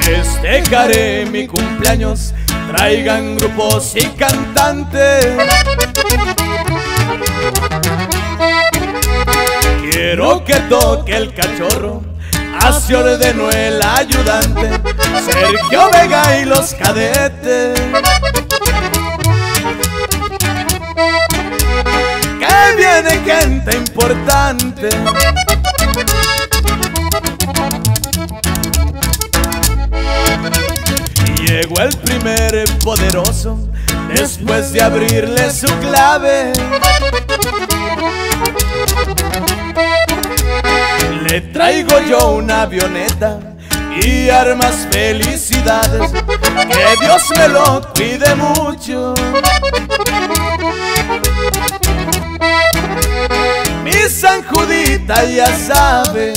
Festejaré mi cumpleaños, traigan grupos y cantantes. Quiero que toque el cachorro, así ordenó el ayudante, Sergio Vega y los cadetes. Viene gente importante. Llegó el primer poderoso después de abrirle su clave. Le traigo yo una avioneta y armas felicidades. Que Dios me lo cuide mucho. San Judita ya sabe.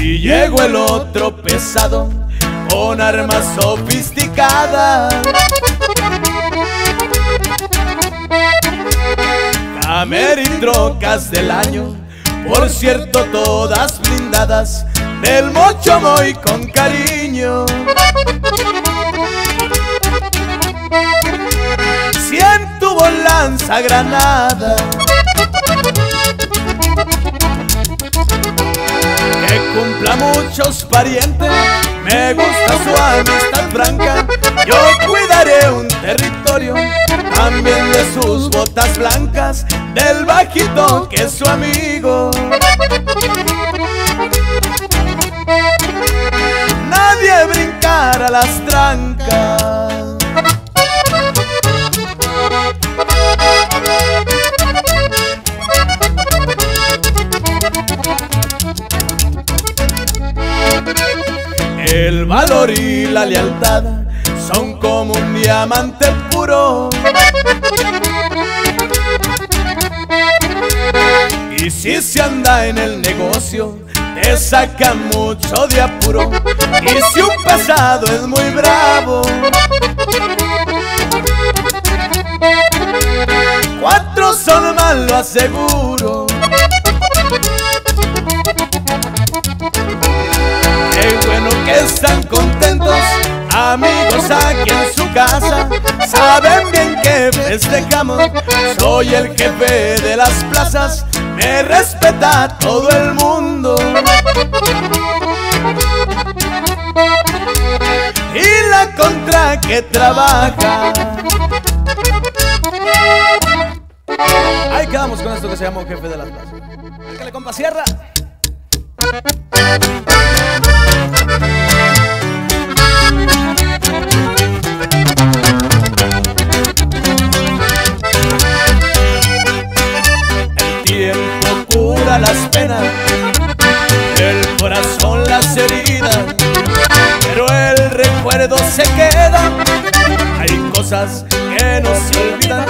Y llegó el otro pesado con armas sofisticadas. Camer y trocas del año, por cierto todas blindadas, del mocho muy con cariño. Granada. Que cumpla muchos parientes, me gusta su amistad franca. Yo cuidaré un territorio, también de sus botas blancas, del bajito que es su amigo. Nadie brincará las trancas. El valor y la lealtad son como un diamante puro. Y si se anda en el negocio, te saca mucho de apuro. Y si un pasado es muy bravo, cuatro son más, lo. Están contentos, amigos aquí en su casa. Saben bien que festejamos, soy el jefe de las plazas, me respeta todo el mundo. Y la contra que trabaja. Ahí quedamos con esto que se llama jefe de las plazas. Déjale compa, cierra. Las penas, el corazón las heridas, pero el recuerdo se queda. Hay cosas que no se olvidan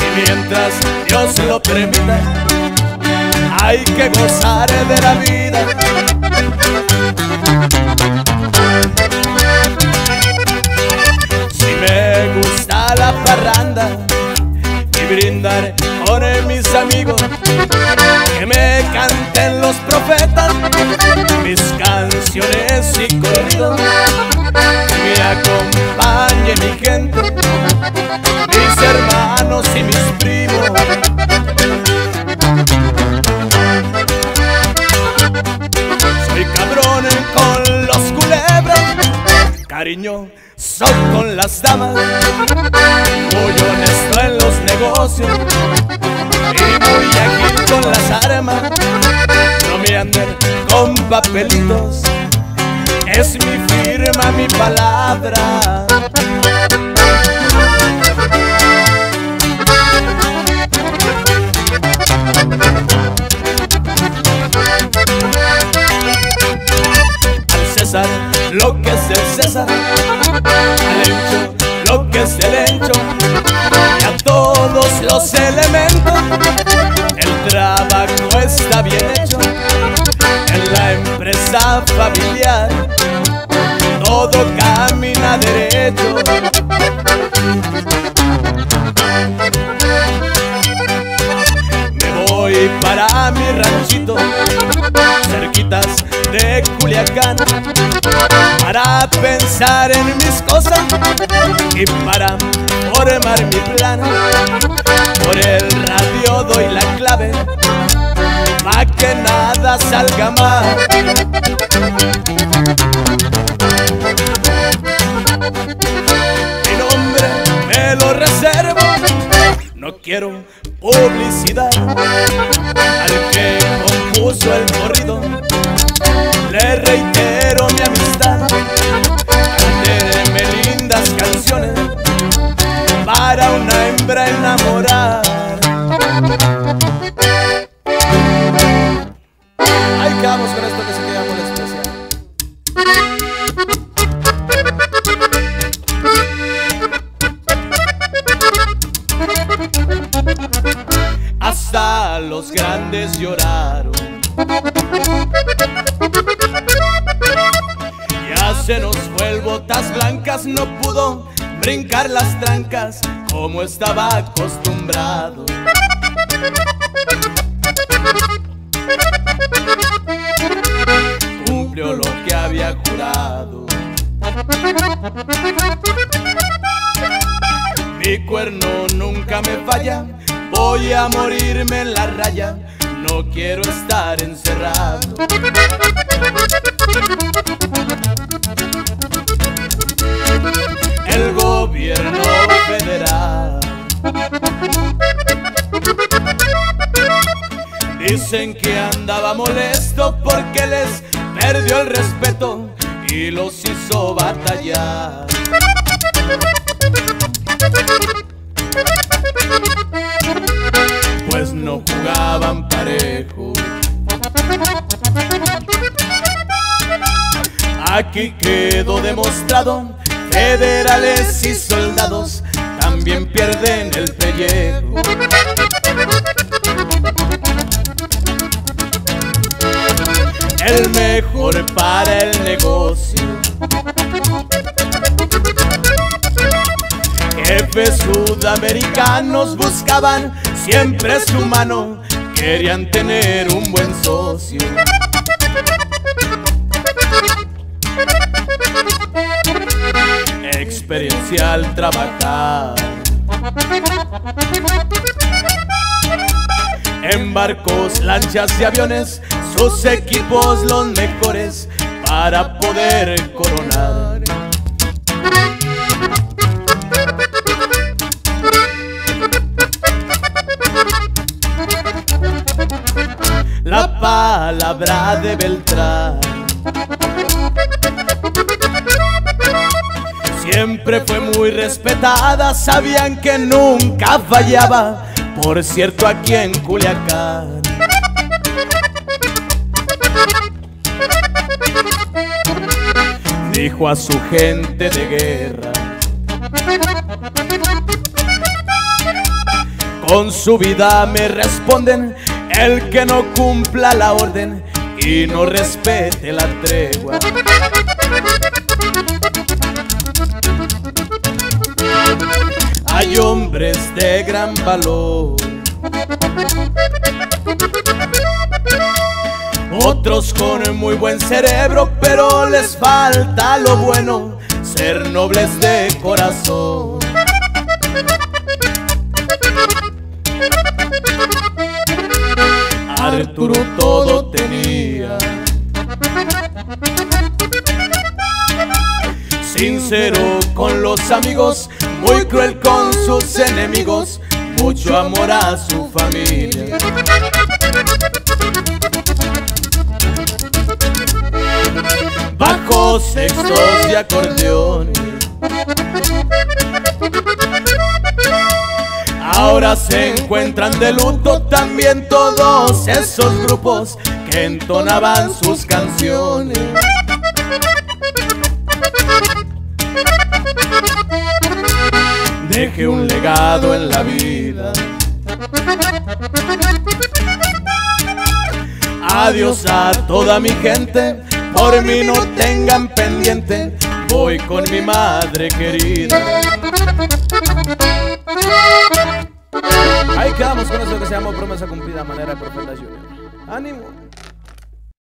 y mientras Dios lo permita, hay que gozar de la vida. Si me gusta la parranda y brindar mis amigos, que me canten los profetas, mis canciones y corridos, que me acompañe mi gente, mis hermanos y mis primos. Soy cabrón con los culebras, cariño, soy con las damas, papelitos, es mi firma, mi palabra. Al César lo que es el César, al Encho lo que es el Encho, y a todos los elementos, el trabajo está bien hecho, familiar, todo camina derecho. Me voy para mi ranchito, cerquitas de Culiacán, para pensar en mis cosas y para formar mi plan. Por el radio doy la clave pa' salga mal. Mi nombre me lo reservo, no quiero publicidad. Al que compuso el corrido, le reitero mi amistad. Cánteme lindas canciones para una hembra enamorar. Brincar las trancas como estaba acostumbrado. Cumplió lo que había jurado. Mi cuerno nunca me falla, voy a morirme en la raya, no quiero estar encerrado. Dicen que andaba molesto porque les perdió el respeto y los hizo batallar. Pues no jugaban parejo. Aquí quedó demostrado, federales y soldados también pierden el mejor para el negocio. Jefes sudamericanos buscaban siempre su mano, querían tener un buen socio. Experiencia al trabajar. En barcos, lanchas y aviones, sus equipos los mejores para poder coronar. La palabra de Beltrán siempre fue muy respetada, sabían que nunca fallaba, por cierto aquí en Culiacán. Dijo a su gente de guerra, con su vida me responden, el que no cumpla la orden y no respete la tregua. Hay hombres de gran valor. Otros con muy buen cerebro, pero les falta lo bueno, ser nobles de corazón. Arturo todo tenía. Sincero con los amigos, muy cruel con sus enemigos, mucho amor a su familia. Bajo sextos y acordeones. Ahora se encuentran de luto también todos esos grupos que entonaban sus canciones. Deje un legado en la vida. Adiós a toda mi gente por mí no tengan pendiente, voy con mi madre querida. Ahí quedamos con eso que se llama promesa cumplida, manera de profeta Junior. Ánimo.